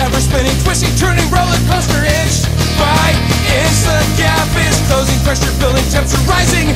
ever spinning, twisting, turning roller coaster. rising